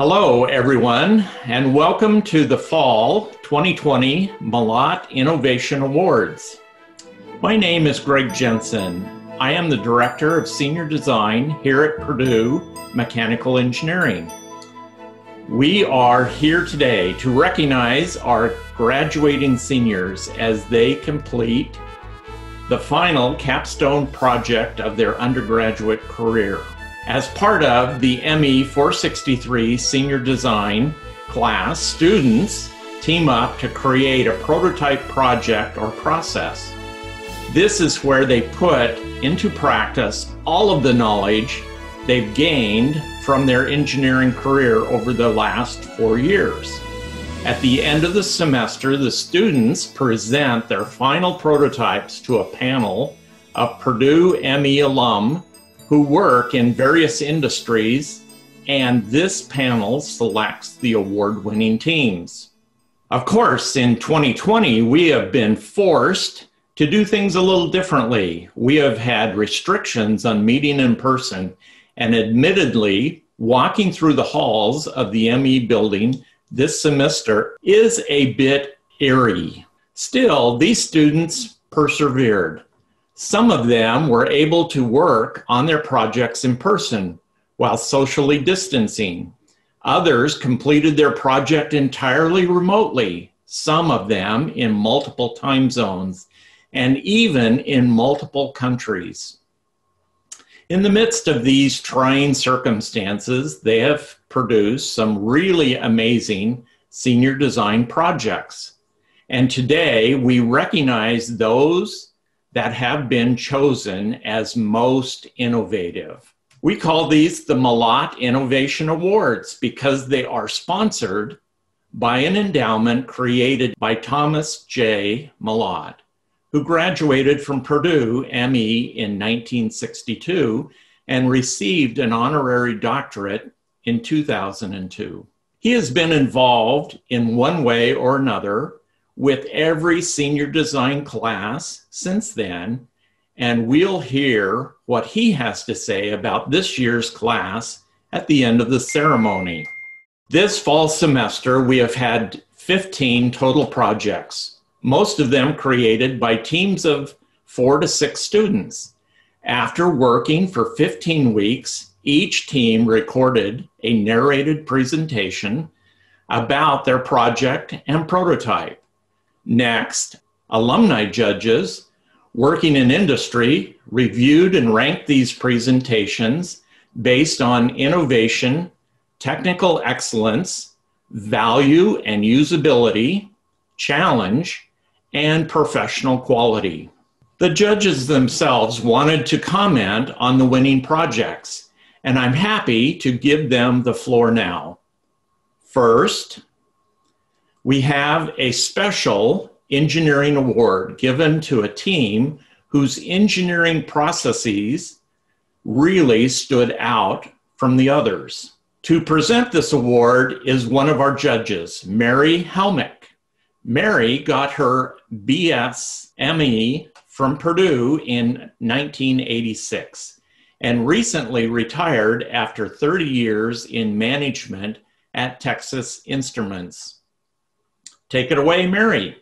Hello, everyone, and welcome to the Fall 2020 Malott Innovation Awards. My name is Greg Jensen. I am the Director of Senior Design here at Purdue Mechanical Engineering. We are here today to recognize our graduating seniors as they complete the final capstone project of their undergraduate career. As part of the ME 463 Senior Design class, students team up to create a prototype project or process. This is where they put into practice all of the knowledge they've gained from their engineering career over the last four years. At the end of the semester, the students present their final prototypes to a panel of Purdue ME alum who work in various industries, and this panel selects the award winning teams. Of course, in 2020, we have been forced to do things a little differently. We have had restrictions on meeting in person, and admittedly, walking through the halls of the ME building this semester is a bit eerie. Still, these students persevered. Some of them were able to work on their projects in person while socially distancing. Others completed their project entirely remotely, some of them in multiple time zones and even in multiple countries. In the midst of these trying circumstances, they have produced some really amazing senior design projects. And today we recognize those that have been chosen as most innovative. We call these the Malott Innovation Awards because they are sponsored by an endowment created by Thomas J. Malott, who graduated from Purdue ME in 1962 and received an honorary doctorate in 2002. He has been involved in one way or another with every senior design class since then, and we'll hear what he has to say about this year's class at the end of the ceremony. This fall semester, we have had 15 total projects, most of them created by teams of four to six students. After working for 15 weeks, each team recorded a narrated presentation about their project and prototype. Next, alumni judges working in industry reviewed and ranked these presentations based on innovation, technical excellence, value and usability, challenge, and professional quality. The judges themselves wanted to comment on the winning projects, and I'm happy to give them the floor now. First, we have a special engineering award given to a team whose engineering processes really stood out from the others. To present this award is one of our judges, Mary Helmick. Mary got her BS ME from Purdue in 1986 and recently retired after 30 years in management at Texas Instruments. Take it away, Mary.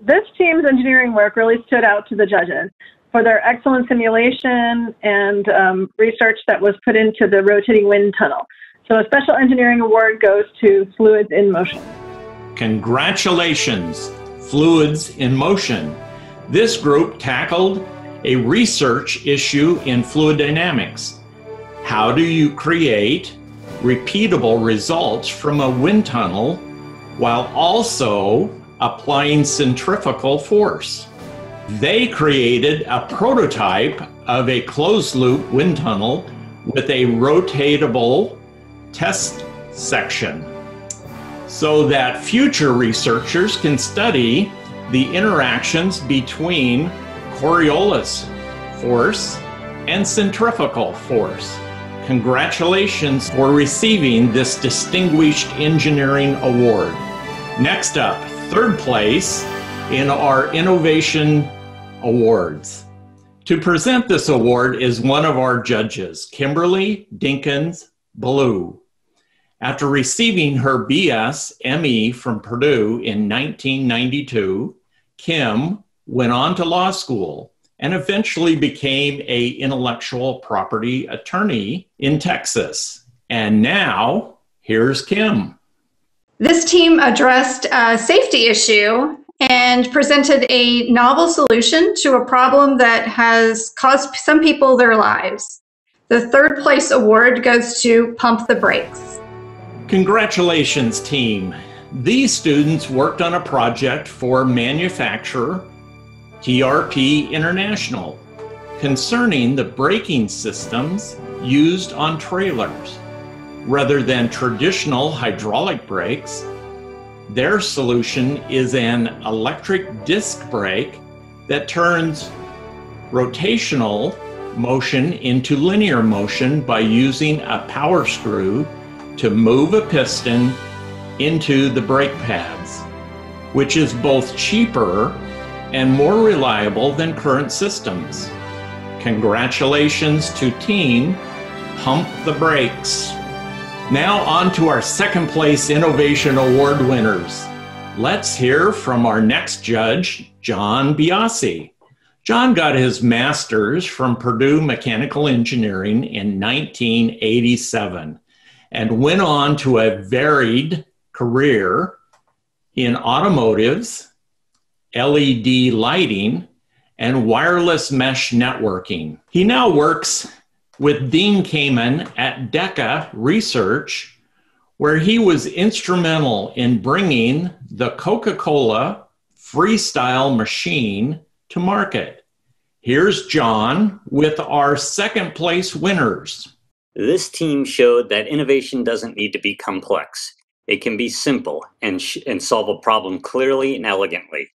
This team's engineering work really stood out to the judges for their excellent simulation and um, research that was put into the rotating wind tunnel. So a special engineering award goes to Fluids in Motion. Congratulations, Fluids in Motion. This group tackled a research issue in fluid dynamics. How do you create repeatable results from a wind tunnel while also applying centrifugal force. They created a prototype of a closed loop wind tunnel with a rotatable test section so that future researchers can study the interactions between Coriolis force and centrifugal force. Congratulations for receiving this distinguished engineering award. Next up, third place in our Innovation Awards. To present this award is one of our judges, Kimberly Dinkins Blue. After receiving her BS ME from Purdue in 1992, Kim went on to law school and eventually became a intellectual property attorney in Texas. And now here's Kim. This team addressed a safety issue and presented a novel solution to a problem that has cost some people their lives. The third place award goes to Pump the Brakes. Congratulations, team. These students worked on a project for manufacturer TRP International concerning the braking systems used on trailers. Rather than traditional hydraulic brakes, their solution is an electric disc brake that turns rotational motion into linear motion by using a power screw to move a piston into the brake pads, which is both cheaper and more reliable than current systems. Congratulations to Team Pump the Brakes. Now, on to our second place Innovation Award winners. Let's hear from our next judge, John Biasi. John got his master's from Purdue Mechanical Engineering in 1987 and went on to a varied career in automotives, LED lighting, and wireless mesh networking. He now works with Dean Kamen at DEKA Research, where he was instrumental in bringing the Coca Cola freestyle machine to market. Here's John with our second place winners. This team showed that innovation doesn't need to be complex. It can be simple and, sh- and solve a problem clearly and elegantly.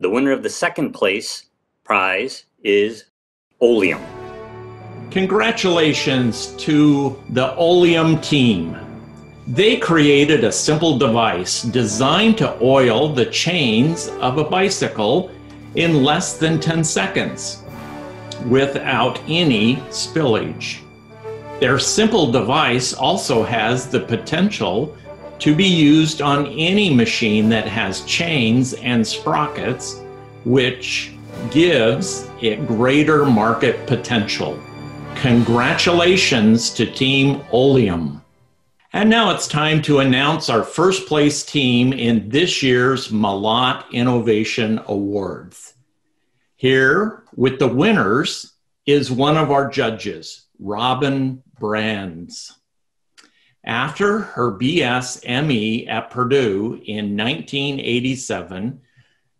The winner of the second place prize is Oleum. Congratulations to the Oleum team. They created a simple device designed to oil the chains of a bicycle in less than 10 seconds without any spillage. Their simple device also has the potential to be used on any machine that has chains and sprockets, which gives it greater market potential. Congratulations to Team Oleum. And now it's time to announce our first place team in this year's Malott Innovation Awards. Here with the winners is one of our judges, Robin Brands. After her BS ME at Purdue in 1987,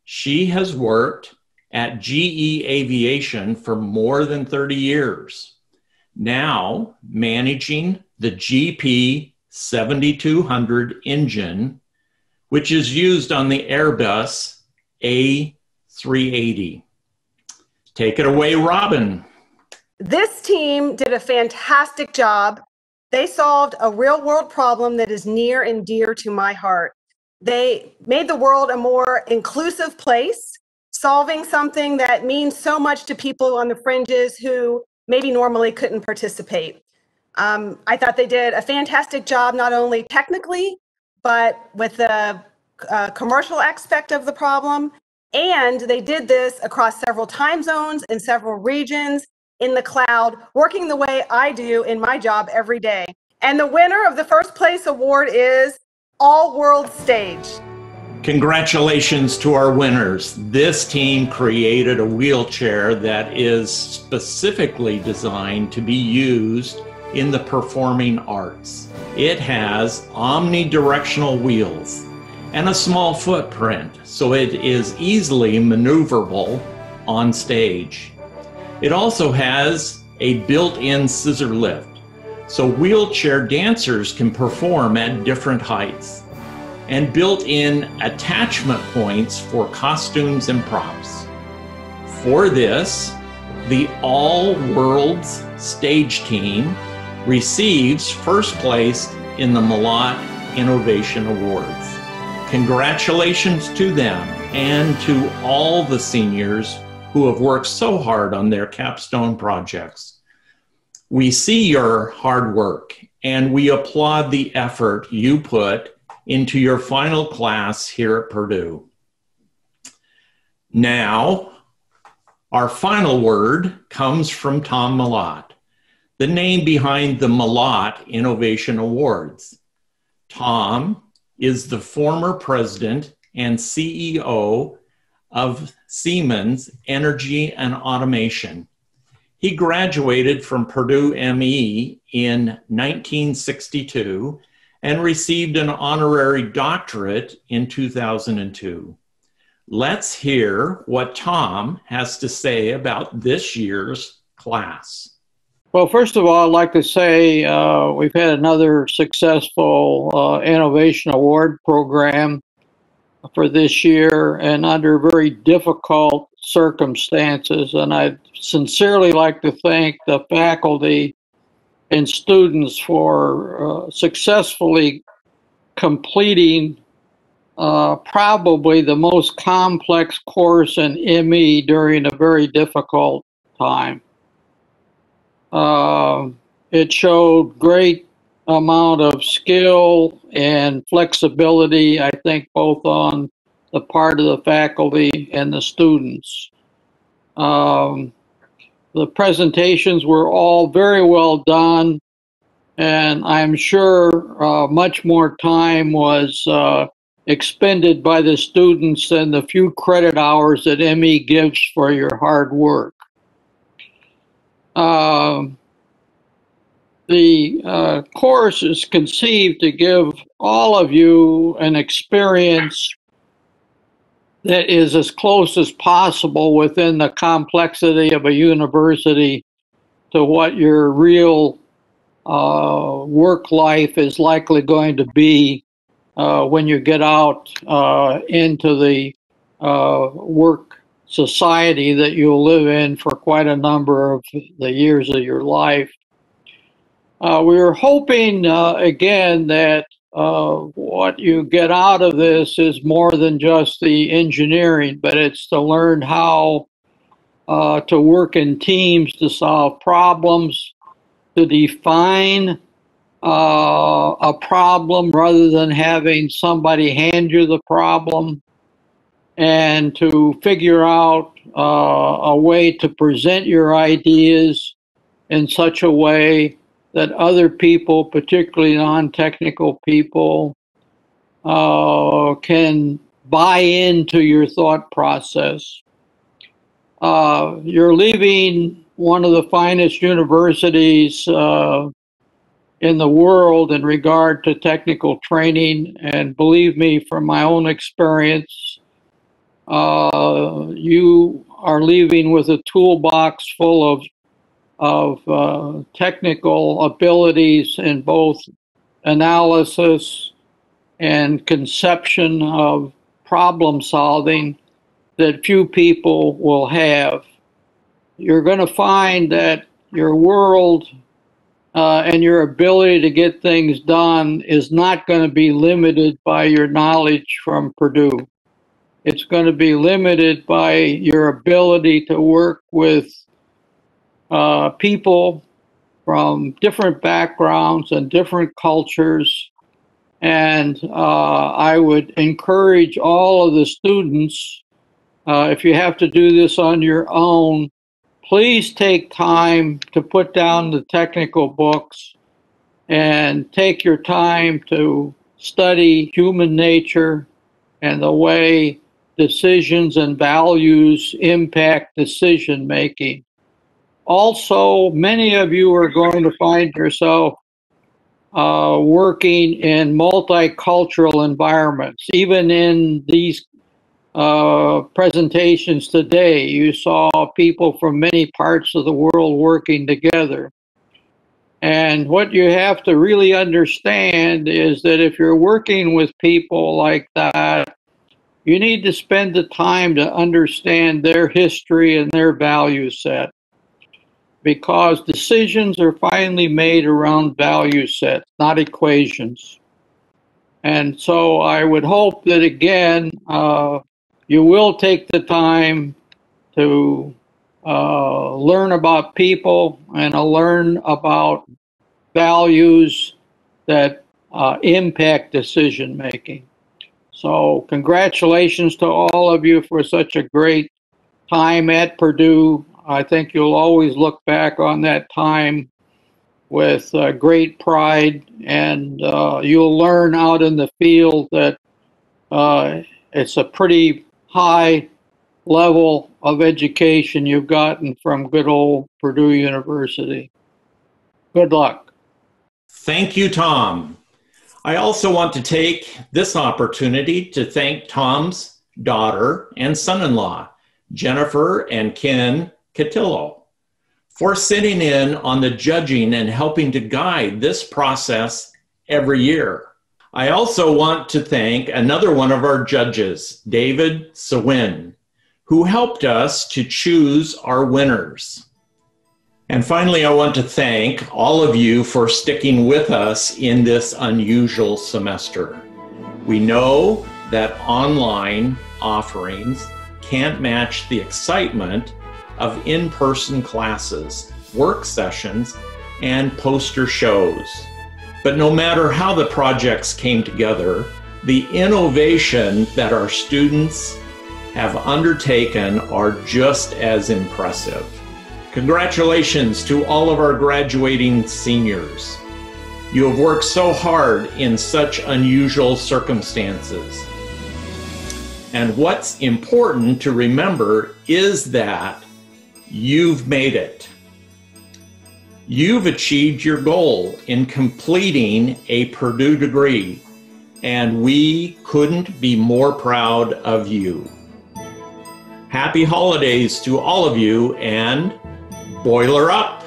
she has worked at GE Aviation for more than 30 years, now managing the GP 7200 engine, which is used on the Airbus A380. Take it away, Robin. This team did a fantastic job. They solved a real world problem that is near and dear to my heart. They made the world a more inclusive place, solving something that means so much to people on the fringes who maybe normally couldn't participate. Um, I thought they did a fantastic job, not only technically, but with the uh, commercial aspect of the problem. And they did this across several time zones and several regions in the cloud, working the way I do in my job every day. And the winner of the first place award is All World Stage. Congratulations to our winners. This team created a wheelchair that is specifically designed to be used in the performing arts. It has omnidirectional wheels and a small footprint, so it is easily maneuverable on stage. It also has a built-in scissor lift, so wheelchair dancers can perform at different heights, and built-in attachment points for costumes and props. For this, the All Worlds stage team receives first place in the Malott Innovation Awards. Congratulations to them and to all the seniors who have worked so hard on their capstone projects. We see your hard work and we applaud the effort you put into your final class here at Purdue. Now, our final word comes from Tom Malott, the name behind the Malott Innovation Awards. Tom is the former president and CEO of Siemens Energy and Automation. He graduated from Purdue ME in 1962 and received an honorary doctorate in 2002. Let's hear what Tom has to say about this year's class. Well, first of all, I'd like to say uh, we've had another successful uh, Innovation Award program for this year and under very difficult circumstances. And I'd sincerely like to thank the faculty and students for uh, successfully completing uh, probably the most complex course in ME during a very difficult time. Uh, it showed great amount of skill and flexibility, I think, both on the part of the faculty and the students. Um, the presentations were all very well done, and I'm sure uh, much more time was uh, expended by the students than the few credit hours that ME gives for your hard work. Um, the uh, course is conceived to give all of you an experience that is as close as possible within the complexity of a university to what your real uh, work life is likely going to be uh, when you get out uh, into the uh, work society that you'll live in for quite a number of the years of your life. Uh, we were hoping, uh, again, that uh, what you get out of this is more than just the engineering, but it's to learn how uh, to work in teams to solve problems, to define uh, a problem rather than having somebody hand you the problem, and to figure out uh, a way to present your ideas in such a way that other people, particularly non-technical people, uh, can buy into your thought process. Uh, you're leaving one of the finest universities uh, in the world in regard to technical training, and believe me, from my own experience, uh, you are leaving with a toolbox full of of uh, technical abilities in both analysis and conception of problem solving that few people will have. You're going to find that your world uh, and your ability to get things done is not going to be limited by your knowledge from Purdue. It's going to be limited by your ability to work with uh, people from different backgrounds and different cultures. And uh, I would encourage all of the students, uh, if you have to do this on your own, please take time to put down the technical books and take your time to study human nature and the way decisions and values impact decision making. Also, many of you are going to find yourself uh, working in multicultural environments. Even in these uh, presentations today, you saw people from many parts of the world working together. And what you have to really understand is that if you're working with people like that, you need to spend the time to understand their history and their value set because decisions are finally made around value sets, not equations. And so I would hope that again, uh, you will take the time to uh, learn about people and uh, learn about values that uh, impact decision making. So, congratulations to all of you for such a great time at Purdue. I think you'll always look back on that time with uh, great pride, and uh, you'll learn out in the field that uh, it's a pretty high level of education you've gotten from good old Purdue University. Good luck. Thank you, Tom. I also want to take this opportunity to thank Tom's daughter and son in law, Jennifer and Ken Catillo, for sitting in on the judging and helping to guide this process every year. I also want to thank another one of our judges, David Sawin, who helped us to choose our winners. And finally, I want to thank all of you for sticking with us in this unusual semester. We know that online offerings can't match the excitement of in person classes, work sessions, and poster shows. But no matter how the projects came together, the innovation that our students have undertaken are just as impressive. Congratulations to all of our graduating seniors. You have worked so hard in such unusual circumstances. And what's important to remember is that you've made it. You've achieved your goal in completing a Purdue degree, and we couldn't be more proud of you. Happy holidays to all of you, and boiler up.